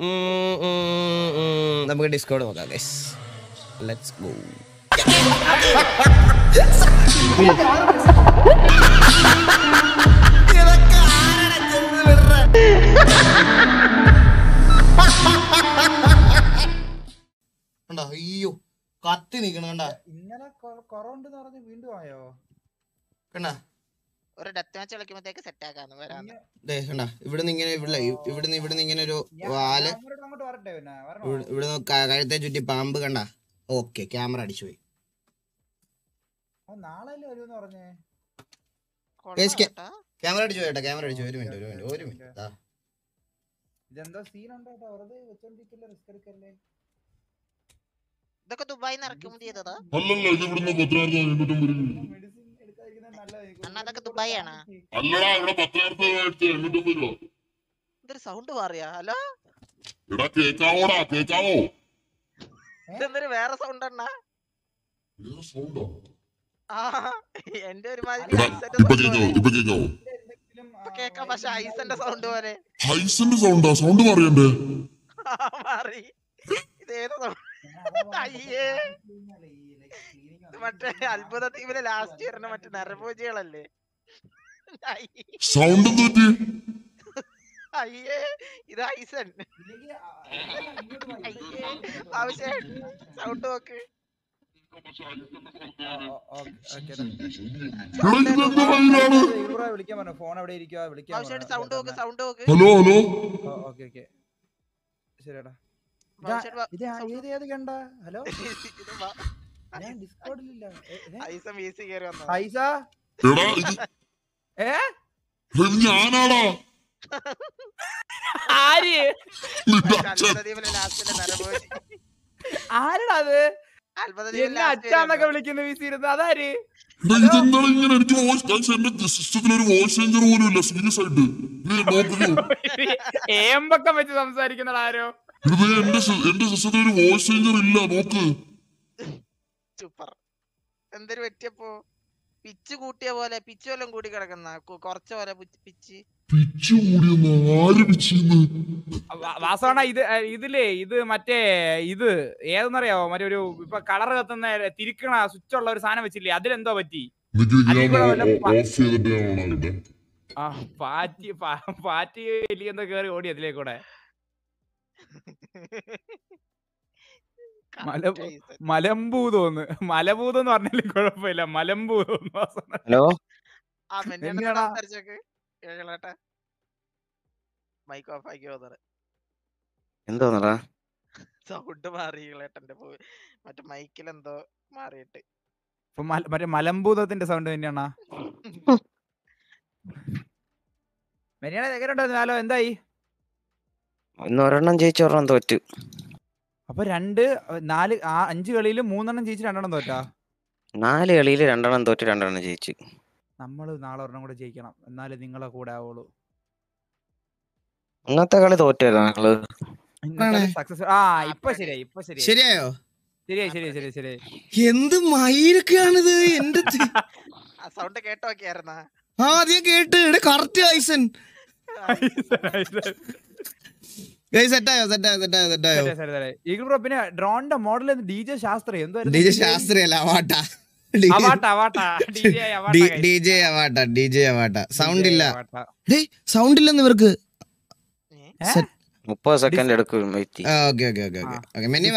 ഉം, ഉം, ഉം. നമുക്ക് ഡിസ്കൗണ്ട് നോക്കാം ഗൈസ് ലെറ്റ്സ് ഗോ കണ്ടോ? അയ്യോ കത്തി നിക്കണ കണ്ട? ഇങ്ങനെ കുറവുണ്ടെന്ന് പറഞ്ഞ് വീണ്ടും ആയോ? കണ്ട? ഒരു ഡെത്ത് മാച്ച് കളിക്കുമ്പോഴത്തേക്ക് സെറ്റ് ആക്കാന്ന് വരാന്ന്. ദേ കണ്ട ഇവിടുന്ന് ഇങ്ങനെ ഇവിടെ ഇവിടുന്ന് ഇവിടുന്ന് ഇങ്ങനെ ഒരു? ഇവിടെ- ഇവിടുന്ന് കഴുത്തെ ചുറ്റി പാമ്പ് കണ്ട? ഓക്കെ ക്യാമറ അടിച്ചു പോയി. ക്യാമറ അടിച്ചു പോയിട്ടാ ക്യാമറ അടിച്ചു ഒരു മിനിറ്റ് ഒരു മിനിറ്റ് ഒരു മിനിറ്റ് ദാ. ഇതെന്തോ സീൻ ഉണ്ടോ കേട്ടോ? വെറുതെ വെച്ചോണ്ടിരിക്കില്ല റിസ്ക് എടുക്കല്ലേ? ഇതൊക്കെ ദുബായിന്ന് ഇറക്കുമതി ചെയ്തതാ. അതൊക്കെ ദുബായ് ആണോ? ഇതൊരു സൗണ്ട് മാറിയാ? ഹലോ? ഇതെന്തൊരു വേറെ സൗണ്ട് അണ്ണാ? എന്റെ ഒരുമാതിരി പക്ഷെ ഐസന്റെ സൗണ്ട് പോലെ. ഐസന്റെ സൗണ്ടാ സൗണ്ട് പറയണ്ടേ ആ, മാറി. ഇത് ഏത് sound? ഞാൻ അതാ പറഞ്ഞത്. അയ്യേ. മറ്റേ അത്ഭുത ദ്വീപിലെ ലാസ്റ്റ് വരുന്ന മറ്റേ നരഭോജികളല്ലേ സൗണ്ട് അയ്യേ ഇത് ഐസൻ അയ്യേ ആവശ്യം. സൗണ്ട് നോക്ക്. ഫോൺ അവിടെ ഇരിക്കുക വിളിക്കാൻ സൗണ്ട് നോക്ക് സൗണ്ട് നോക്ക്. Hello hello. Okay okay. വാ- ഇത് ഏത് ഏത് കണ്ട? ഹലോ. ഞാൻ ഡിസ്കോഡിലില്ല ഏ ആര്? അത്? അത്ഭുത ദ്വീപിലെ എന്നെ last അച്ഛാന്നൊക്കെ വരുന്ന. വിളിക്കുന്ന വീസിരുന്നു അതാര്? ഇതെന്താണ് ഇങ്ങനെ എനിക്ക് വോയിസ് എന്റെ സിസ്റ്റത്തിൽ ഒരു വോയിസ് ചേഞ്ചർ പോലും ഇല്ല. സീരിയസ് ആയിട്ട്. ഇത് നോക്കുന്നു. ഏമ്പക്കം വെച്ച് സംസാരിക്കുന്ന ആരോ ഇത് എന്റെ എന്റെ സിസ്റ്റത്തിൽ ഒരു വോയിസ് ചേഞ്ചർ ഇല്ല. നോക്ക്. സൂപ്പർ. എന്തൊരു പറ്റിയപ്പോ പിച്ച് കൂട്ടിയ പോലെ പിച്ച് വല്ലതും കൂടി കിടക്കുന്ന കുറച്ച് പോലെ പിച്ച്. വാസവണ ഇത് ഇതിലേ ഇത് മറ്റേ ഇത് ഏതെന്നറിയാവോ? മറ്റേ ഒരു ഇപ്പൊ കളർ കത്തുന്ന തിരിക്കണ സ്വിച്ച് ഉള്ള ഒരു സാധനം വെച്ചില്ലേ? അതിലെന്തോ പറ്റി? ആ പാറ്റി പാ- പാറ്റി എലി കേറി ഓടി അതിലേക്കൂടെ. മലമ്പൂതോന്ന്. മലഭൂതം പറഞ്ഞാലും കുഴപ്പമില്ല. മലമ്പൂതോന്ന് ഹലോ? മൈക്ക് ഓഫ് ആക്കി വന്നത് എന്തോന്നടാ? സൗണ്ട് മാറി കേളേട്ടന്റെ പോ മറ്റേ മൈക്കിൽ എന്തോ മാറിയിട്ട്. ഇപ്പൊ മല- മറ്റേ മലമ്പൂതത്തിന്റെ സൗണ്ട് തന്നെയാണാ? മെനിയാണ് എങ്ങനെയുണ്ടായിരുന്നു ഹലോ എന്തായി? ഇന്ന് ഒരെണ്ണം ജയിച്ച് ഒരെണ്ണം തോറ്റു. അപ്പൊ രണ്ട് നാല് ആ അഞ്ച് കളിയിൽ മൂന്നെണ്ണം ജയിച്ച് രണ്ടെണ്ണം തോറ്റാ? നാല് കളിയിൽ രണ്ടെണ്ണം തോറ്റ് രണ്ടെണ്ണം ജയിച്ചു. നമ്മൾ നാളെ ഒരെണ്ണം കൂടെ ജയിക്കണം. എന്നാലേ നിങ്ങളെ കൂടെ ആവുള്ളൂ. ഇന്നത്തെ കളി തോറ്റായിരുന്നു ഞങ്ങൾ. സക്സസ് ആ ഇപ്പൊ ശരിയായി ഇപ്പൊ ശരിയായി. ശരിയായോ? ശരിയായി ശരിയായി ശരിയായി ശരിയായി. എന്ത് മയിലൊക്കെയാണിത്? എന്റെ സൗണ്ട് കേട്ടോ ആദ്യം ആ അതേ കേട്ട് കറക്റ്റ് ഐസൻ. സെറ്റായോ സെറ്റായോ സെറ്റായോ സെറ്റായോ ഈഗിൾ ബ്രോ പിന്നെ ഡ്രോണിന്റെ മോഡൽ ഡി ജെ ശാസ്ത്രി എന്തായിരുന്നു ഡി ജെ ശാസ്ത്രി അല്ല അവാട്ട. അവാട്ട അവാട്ട. D J അവാട്ട D J അവാട്ട sound ഇല്ല. സൗണ്ട് ഇല്ലെന്ന് ഇവർക്ക്? മുപ്പത് സെക്കൻഡ് എടുക്കും okay okay okay okay many